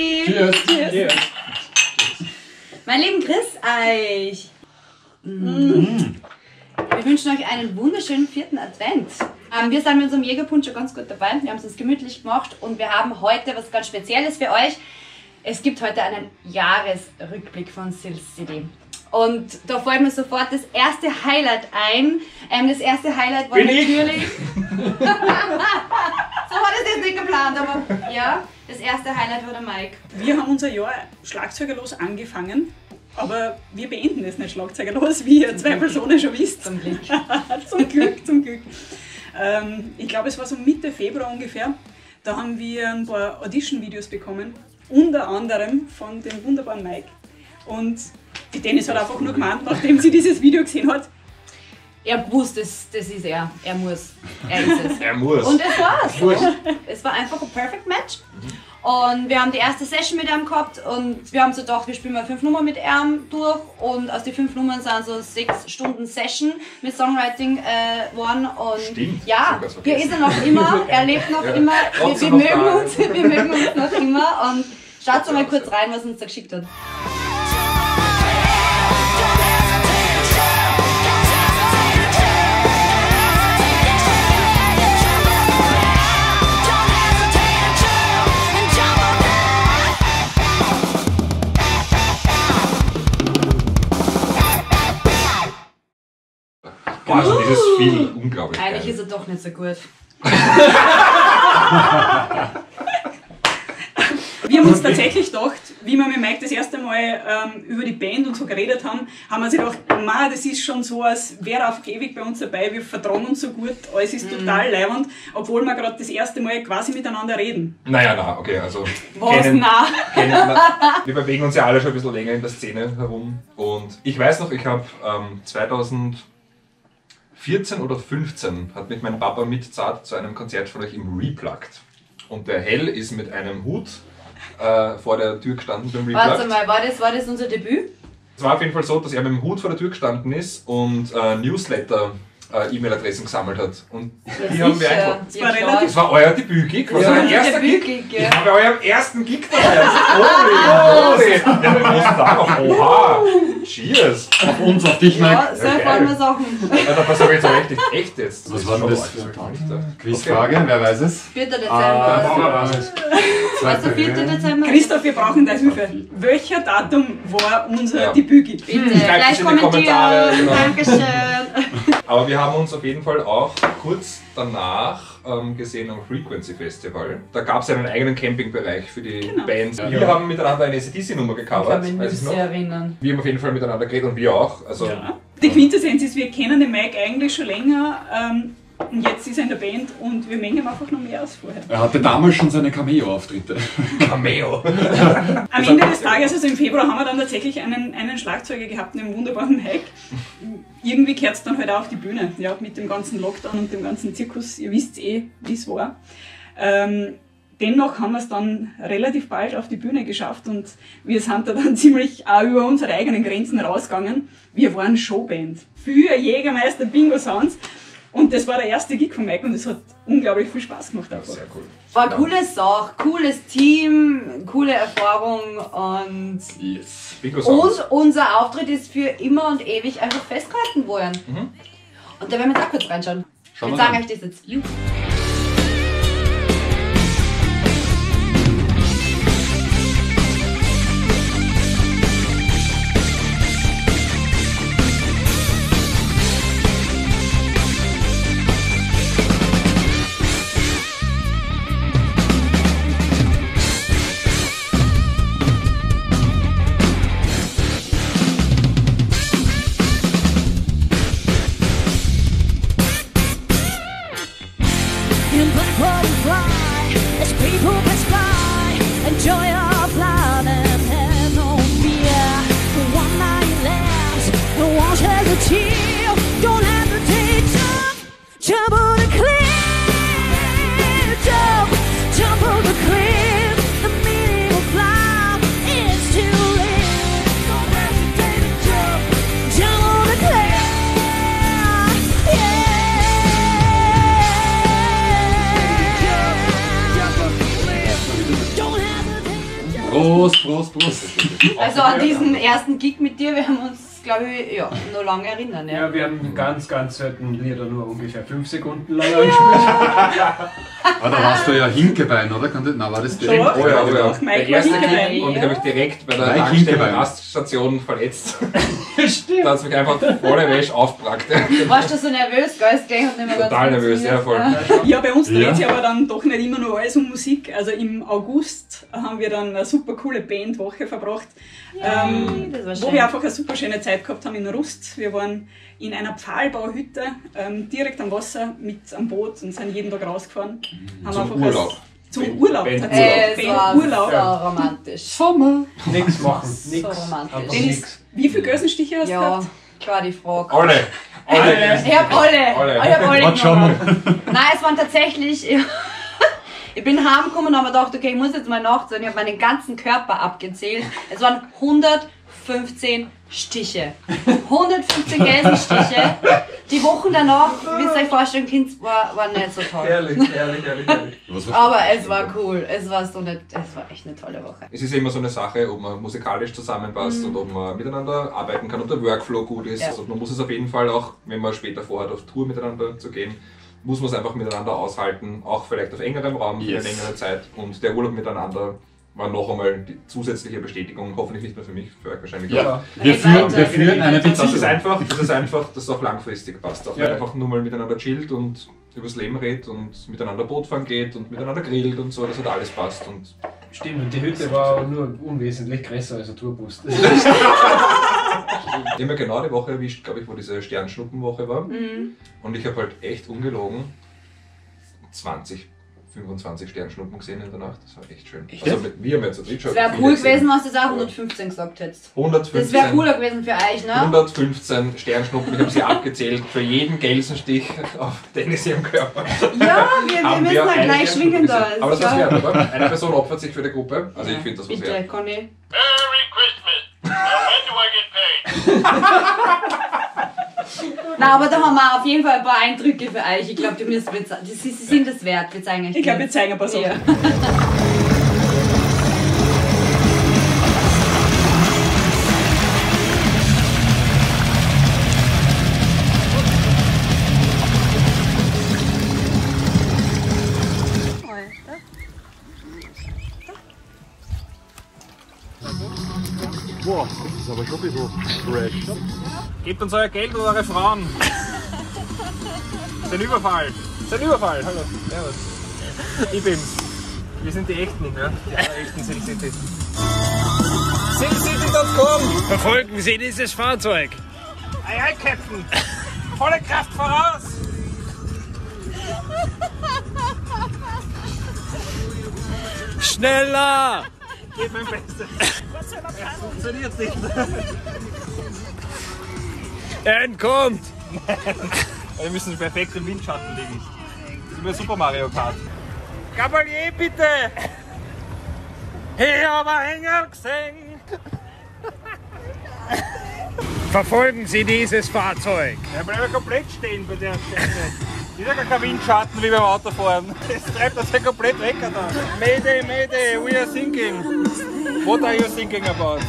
Andi. Cheers. Cheers. Mein lieben Chris Eich. Mm. Wir wünschen euch einen wunderschönen vierten Advent. Ähm, wir sind mit unserem Jägerpunsch schon ganz gut dabei. Wir haben es uns gemütlich gemacht und wir haben heute was ganz Spezielles für euch. Es gibt heute einen Jahresrückblick von Sil City. Und da fällt mir sofort das erste Highlight ein. Ähm, das erste Highlight war Bin ich? natürlich. so war das jetzt nicht geplant, aber ja, das erste Highlight war der Mike. Wir haben unser Jahr schlagzeugerlos angefangen, aber wir beenden es nicht schlagzeugerlos, wie ihr zwei Personen schon wisst. Zum Glück. zum Glück, zum Glück. Ähm, ich glaube, es war so Mitte Februar ungefähr. Da haben wir ein paar Audition-Videos bekommen, unter anderem von dem wunderbaren Mike. Und die Dennis hat einfach nur gemeint, nachdem sie dieses Video gesehen hat, Er wusste, das, das ist er. Er muss. Er ist es. Er muss. Und es war so. Es war einfach ein Perfect Match. Und wir haben die erste Session mit ihm gehabt und wir haben so gedacht, wir spielen mal fünf Nummern mit ihm durch und aus den fünf Nummern sind so sechs Stunden Session mit Songwriting äh, geworden und Stimmt, ja, hier ist er noch immer, er lebt noch Ja, immer, wir, wir, noch mögen da. uns, wir mögen uns noch immer und schaut doch mal kurz rein, was uns da geschickt hat. Also dieses Spiel, unglaublich. Eigentlich geil. ist er doch nicht so gut. Wir haben uns tatsächlich gedacht, wie wir mit Mike das erste Mal ähm, über die Band und so geredet haben, haben wir uns gedacht, Ma, das ist schon so, als wäre auf ewig bei uns dabei, wir vertrauen uns so gut, alles ist total leibend, obwohl wir gerade das erste Mal quasi miteinander reden. Naja, na, okay, also. Was? kennen- Na? kennen wir, wir bewegen uns ja alle schon ein bisschen länger in der Szene herum. Und ich weiß noch, ich habe ähm, 2014 oder 15 hat mich mein Papa mit Zart zu einem Konzert von euch im Replugged. Und der Hell ist mit einem Hut äh, vor der Tür gestanden beim Warte Replugged. mal, war das, war das unser Debüt? Es war auf jeden Fall so, dass er mit dem Hut vor der Tür gestanden ist und äh, Newsletter äh, E-Mail-Adressen gesammelt hat. Und die haben wir einfach. Das war relativ- Das war euer Debüt-Gig? Was Ja. euer Unser erster Gig? Ich ja. habe euren ersten Gig dabei. Holy, holy. Ja, wir mussten sagen, oha. Cheers. Auf uns, auf dich, Mike. Ja, Ja, geil. wir Sachen. Ja, da pass auf jetzt richtig. Echt jetzt. Was war denn schon das für das ich eine. Quizfrage, wer weiß es? 4. Dezember. Ah, der 4. Dezember? Christoph, wir brauchen deine Hilfe. Welcher Datum war unser Ja. Debütgig? Bitte, gleich es in die Kommentare, kommentieren. genau. Dankeschön. Aber wir haben uns auf jeden Fall auch kurz danach ähm, gesehen am Frequency Festival. Da gab es einen eigenen Campingbereich für die Genau. Bands. Ja. Wir haben miteinander eine ACDC-Nummer Ich kann gecovert, mich sehr erinnern. Wir haben auf jeden Fall miteinander geredet und wir auch. Also, Ja. Die Quintessenz ist, wir kennen den Mike eigentlich schon länger ähm, und jetzt ist er in der Band und wir mengen ihm einfach noch mehr als vorher. Er hatte damals schon seine Cameo-Auftritte. Cameo. Am Ende des Tages, also im Februar, haben wir dann tatsächlich einen, einen Schlagzeuger gehabt, einen wunderbaren Mike. Irgendwie kehrt es dann halt auch auf die Bühne, ja, mit dem ganzen Lockdown und dem ganzen Zirkus. Ihr wisst eh, wie es war. Ähm, dennoch haben wir es dann relativ bald auf die Bühne geschafft und wir sind da dann ziemlich auch über unsere eigenen Grenzen rausgegangen. Wir waren Showband für Jägermeister Bingo Sounds und das war der erste Gig von Mike und es hat unglaublich viel Spaß gemacht. Einfach. Sehr cool. War eine coole Sache, cooles Team, coole Erfahrung und. Yes. Und unser Auftritt ist für immer und ewig einfach festgehalten worden. Mhm. Und da werden wir jetzt auch kurz reinschauen. Schauen wir sagen euch das jetzt. Also an diesen ersten Gig mit dir, wir haben uns, glaube ich, ja, noch lange erinnern. Ja. Ja, wir haben ganz, ganz selten Lieder nur ungefähr 5 Sekunden lang angespielt. Aber da warst du ja Hinkebein, oder? Kann das- Nein, war das der? Schon? Oh ja, oh ja. Mike Der erste Hinkebein. und ich habe mich direkt bei der Mike Tankstelle Hinkebein. Raststation verletzt. Stimmt. Da hat es mich einfach volle Wäsche aufgebrackt. Warst du so nervös, gell? Gleich hat nicht mehr ganz Total nervös, ja voll. Ja, bei uns dreht Ja. sich aber dann doch nicht immer nur alles um Musik. Also im August haben wir dann eine super coole Bandwoche verbracht, ähm, das war wo schön. wir einfach eine super schöne Zeit gehabt haben in Rust. Wir waren in einer Pfahlbauhütte ähm, direkt am Wasser mit am Boot und sind jeden Tag rausgefahren. Haben Zum einfach Urlaub. als- Zum Urlaub Band- tatsächlich. Es war Bandurlaub. so romantisch. Sommer. Nix machen, So nix. romantisch. Einfach Dennis, wie viele Gösenstiche hast du Ja, gehabt? klar die Frage. Alle. Alle. Ich hab alle. Alle. Ich hab alle genommen. Nein, es waren tatsächlich. Ich bin heimgekommen und habe mir gedacht, okay, ich muss jetzt mal nachzählen. Ich habe meinen ganzen Körper abgezählt. Es waren 115 Stiche. 115 Gelsenstiche. Die Wochen danach, wie ihr euch vorstellen könnt, war, war nicht so toll. Ehrlich, ehrlich, ehrlich, ehrlich. Aber es war cool. Es war so nicht, es war echt eine tolle Woche. Es ist immer so eine Sache, ob man musikalisch zusammenpasst und ob man miteinander arbeiten kann, ob der Workflow gut ist. Ja. Also man muss es auf jeden Fall auch, wenn man später vorhat, auf Tour miteinander zu gehen, muss man es einfach miteinander aushalten, auch vielleicht auf engerem Raum für Yes. eine längere Zeit. Und der Urlaub miteinander war noch einmal die zusätzliche Bestätigung, hoffentlich nicht nur für mich, für euch wahrscheinlich auch. Ja, wir führen, wir führen eine Das ist Beziehung. einfach, das ist einfach, dass es auch langfristig passt. Auch Ja. wenn einfach nur mal miteinander chillt und übers Leben redet und miteinander Boot fahren geht und miteinander grillt und so, dass halt alles passt. Und Stimmt, und die Hütte war nur unwesentlich größer als ein Tourbus. ich habe mir genau die Woche erwischt, glaube ich, wo diese Sternschnuppenwoche war. Mhm. Und ich habe halt echt ungelogen 20, 25 Sternschnuppen gesehen in der Nacht. Das war echt schön. Also mit, wir haben jetzt zu dritt schon Es wäre cool gewesen, was du jetzt auch 115 gesagt hättest. 115, Das wäre cooler gewesen für euch, ne? 115 Sternschnuppen, ich habe sie abgezählt, für jeden Gelsenstich auf Dennis ihrem Körper. Ja, wir, wir müssen halt gleich schwingen da. Aber das ja. ist wert, oder? Eine Person opfert sich für die Gruppe. Also ich finde das was Bitte, wert. Conny. Merry Christmas. Now, when do I get paid? Na, aber da haben wir auf jeden Fall ein paar Eindrücke für euch. Ich glaube, die müssen wir, die, sind es wert. Wir zeigen euch Ich glaube, wir zeigen ein paar Sachen. Ja. Gebt uns euer Geld oder eure Frauen. Das ist ein Überfall. Das ist ein Überfall. Hallo. Servus. Ich bin's. Wir sind die Echten, ja? Die echten Sin City. SinCity.com Verfolgen Sie dieses Fahrzeug. Ei, ei, Captain. Volle Kraft voraus. Schneller! Geht mein Bestes. Funktioniert nicht. Entkommt! Wir müssen perfekt im Windschatten liegen. Das ist wie Super Mario Kart. Gabalier, bitte! Ich habe Hänger gesehen! Verfolgen Sie dieses Fahrzeug! Ja, bleiben komplett stehen bei der Stelle. Ist ja gar kein Windschatten wie beim Autofahren. Es treibt uns ja komplett weg da. Mayday, Mayday, we are sinking. What are you thinking about?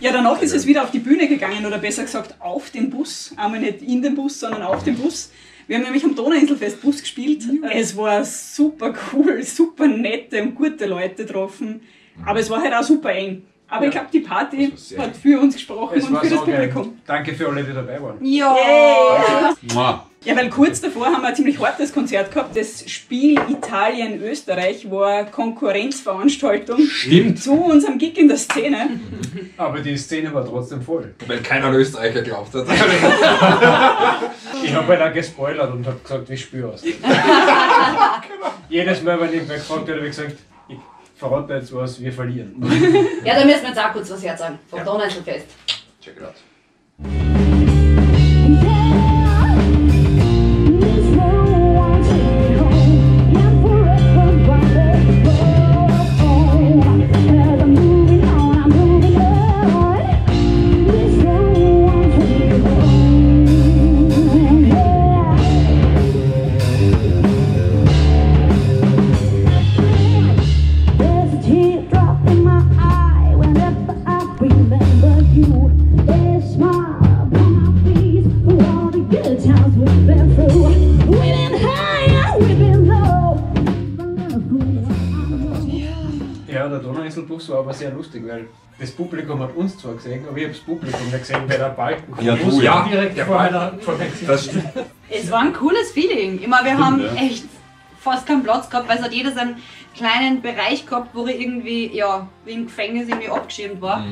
Ja, danach ist es wieder auf die Bühne gegangen oder besser gesagt auf den Bus. Einmal nicht in den Bus, sondern auf den Bus. Wir haben nämlich am Donauinselfest Bus gespielt. Es war super cool, super nette und gute Leute getroffen. Aber es war halt auch super eng. Aber ich glaube, die Party hat für uns gesprochen Es und war für das geil. Publikum. Danke für alle, die dabei waren. Ja. Mua. Ja, weil kurz davor haben wir ein ziemlich hartes Konzert gehabt. Das Spiel Italien-Österreich war eine Konkurrenzveranstaltung Stimmt. zu unserem Gig in der Szene. Aber die Szene war trotzdem voll. Weil keiner an Österreicher glaubt hat. Ich habe halt auch gespoilert und habe gesagt, wie spür aus. Jedes Mal, wenn irgendwer gefragt hat, habe ich gesagt, ich verrate jetzt was, wir verlieren. ja, da müssen wir jetzt auch kurz was herzagen. Vom Donauinselfest. Check it out. Donauinselbus war aber sehr lustig, weil das Publikum hat uns zwar gesehen, aber ich habe das Publikum nicht gesehen, weil der Balken Ja, du, ja. direkt Der vor meiner Das. Es war ein cooles Feeling. Immer, wir haben ja. echt fast keinen Platz gehabt, weil es hat jeder seinen kleinen Bereich gehabt, wo er irgendwie, ja, wie im Gefängnis irgendwie abgeschirmt war.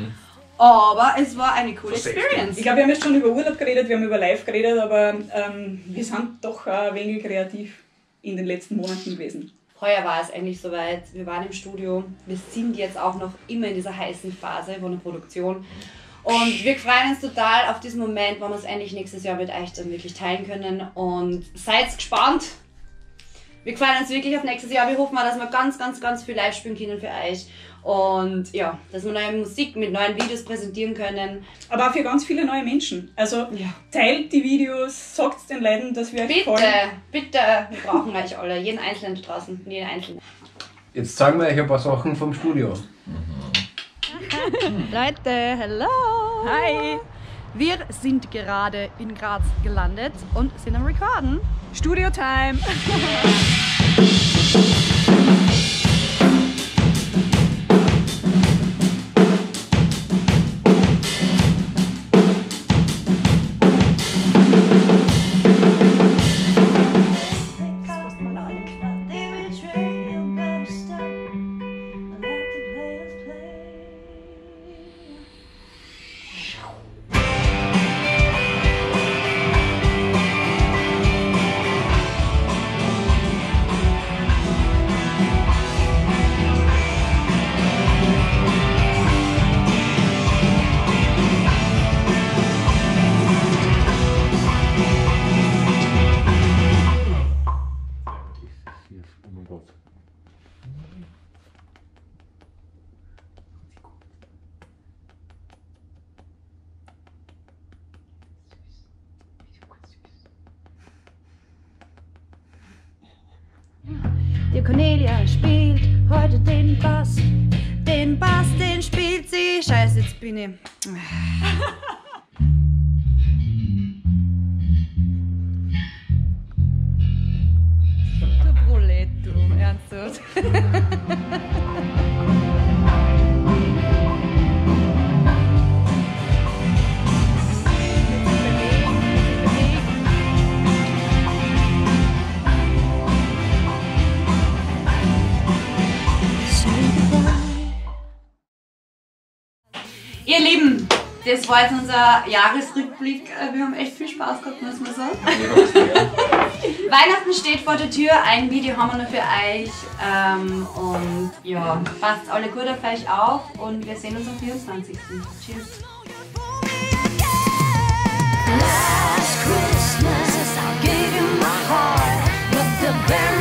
Aber es war eine coole Versafety. Experience. Ich glaube, wir haben jetzt schon über Urlaub geredet, wir haben über Live geredet, aber ähm, wir sind doch äh, wenig kreativ in den letzten Monaten gewesen. Heuer war es eigentlich soweit. Wir waren im Studio. Wir sind jetzt auch noch immer in dieser heißen Phase von der Produktion. Und wir freuen uns total auf diesen Moment, wo wir es endlich nächstes Jahr mit euch dann wirklich teilen können. Und seid gespannt. Wir freuen uns wirklich auf nächstes Jahr. Wir hoffen mal, dass wir ganz, ganz, ganz viel live spielen können für euch. Und ja, dass wir neue Musik mit neuen Videos präsentieren können. Aber auch für ganz viele neue Menschen. Also Ja. teilt die Videos, sagt den Leuten, dass wir euch Bitte, gefallen. bitte, wir brauchen euch alle. Jeden Einzelnen da draußen. Jeden Einzelnen. Jetzt zeigen wir euch ein paar Sachen vom Studio. Leute, hello! Hi! Wir sind gerade in Graz gelandet und sind am Recorden. Studio Time! Die Cornelia spielt heute den Bass. Den Bass, den spielt sie. Scheiße, jetzt bin ich. Das war jetzt unser Jahresrückblick. Äh, Wir haben echt viel Spaß gehabt, muss man sagen. Weihnachten steht vor der Tür, ein Video haben wir noch für euch. Ähm, und ja, passt alle gut auf euch auf und wir sehen uns am 24. Tschüss. Last Christmas, I gave you my heart, but the very